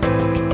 Bye.